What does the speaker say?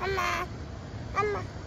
妈妈妈妈。